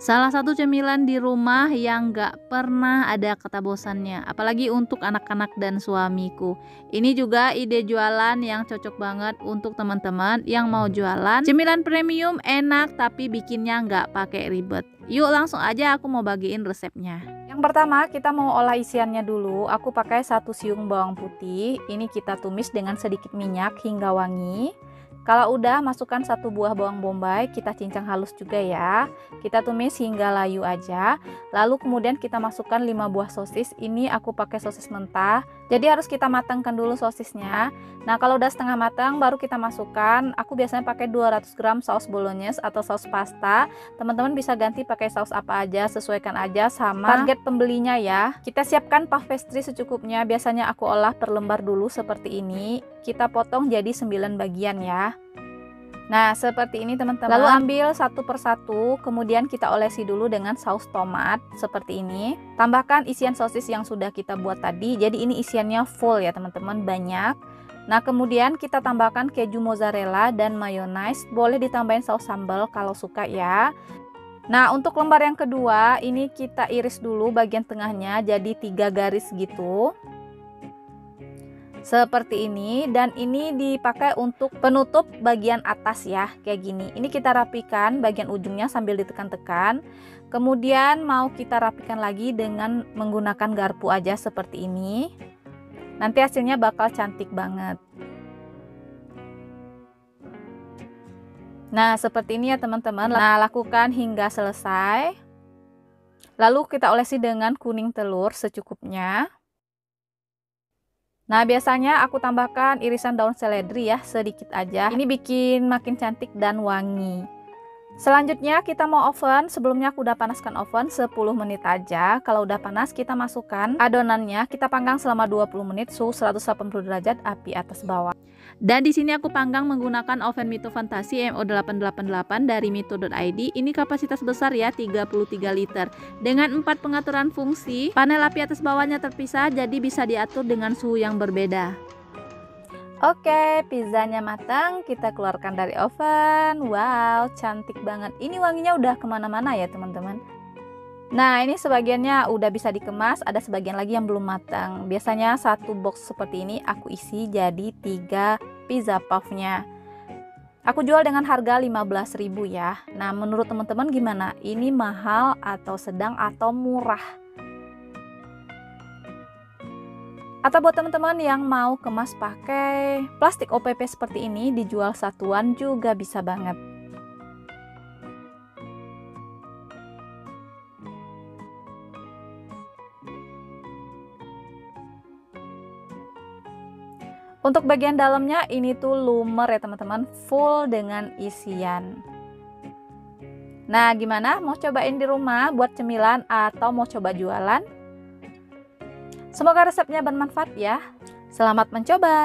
Salah satu cemilan di rumah yang gak pernah ada kata bosannya, apalagi untuk anak-anak dan suamiku. Ini juga ide jualan yang cocok banget untuk teman-teman yang mau jualan. Cemilan premium enak tapi bikinnya gak pakai ribet. Yuk langsung aja aku mau bagiin resepnya. Yang pertama kita mau olah isiannya dulu. Aku pakai satu siung bawang putih. Ini kita tumis dengan sedikit minyak hingga wangi. Kalau udah masukkan satu buah bawang bombay, kita cincang halus juga ya. Kita tumis hingga layu aja. Lalu kemudian kita masukkan 5 buah sosis. Ini aku pakai sosis mentah. Jadi harus kita matangkan dulu sosisnya. Nah, kalau udah setengah matang baru kita masukkan. Aku biasanya pakai 200 gram saus bolognese atau saus pasta. Teman-teman bisa ganti pakai saus apa aja, sesuaikan aja sama target pembelinya ya. Kita siapkan puff pastry secukupnya. Biasanya aku olah per lembar dulu seperti ini. Kita potong jadi 9 bagian ya. Nah, seperti ini teman-teman. Lalu ambil satu persatu, kemudian kita olesi dulu dengan saus tomat seperti ini. Tambahkan isian sosis yang sudah kita buat tadi. Jadi ini isiannya full ya teman-teman, banyak. Nah, kemudian kita tambahkan keju mozzarella dan mayonnaise. Boleh ditambahin saus sambal kalau suka ya. Nah, untuk lembar yang kedua, ini kita iris dulu bagian tengahnya jadi tiga garis gitu seperti ini dan ini dipakai untuk penutup bagian atas ya kayak gini. Ini kita rapikan bagian ujungnya sambil ditekan-tekan. Kemudian mau kita rapikan lagi dengan menggunakan garpu aja seperti ini. Nanti hasilnya bakal cantik banget. Nah seperti ini ya teman-teman. Nah lakukan hingga selesai. Lalu kita olesi dengan kuning telur secukupnya Nah, biasanya aku tambahkan irisan daun seledri ya, sedikit aja. Ini bikin makin cantik dan wangi. Selanjutnya kita mau oven, sebelumnya aku udah panaskan oven 10 menit aja. Kalau udah panas kita masukkan adonannya, kita panggang selama 20 menit suhu 180 derajat api atas bawah. Dan di sini aku panggang menggunakan oven Mito Fantasi MO888 dari mito.id. Ini kapasitas besar ya, 33 liter. Dengan empat pengaturan fungsi, panel api atas bawahnya terpisah jadi bisa diatur dengan suhu yang berbeda. Oke, pizzanya matang, kita keluarkan dari oven. Wow, cantik banget. Ini wanginya udah ke mana-mana ya teman-teman. Nah, ini sebagiannya udah bisa dikemas, ada sebagian lagi yang belum matang. Biasanya satu box seperti ini aku isi jadi tiga pizza puffnya. Aku jual dengan harga 15.000 ya. Nah, menurut teman-teman gimana? Ini mahal atau sedang atau murah? Atau buat teman-teman yang mau kemas pakai plastik OPP seperti ini dijual satuan juga bisa banget. Untuk bagian dalamnya ini tuh lumer ya teman-teman, full dengan isian. Nah, gimana? Mau cobain di rumah buat cemilan atau mau coba jualan? Semoga resepnya bermanfaat ya. Selamat mencoba.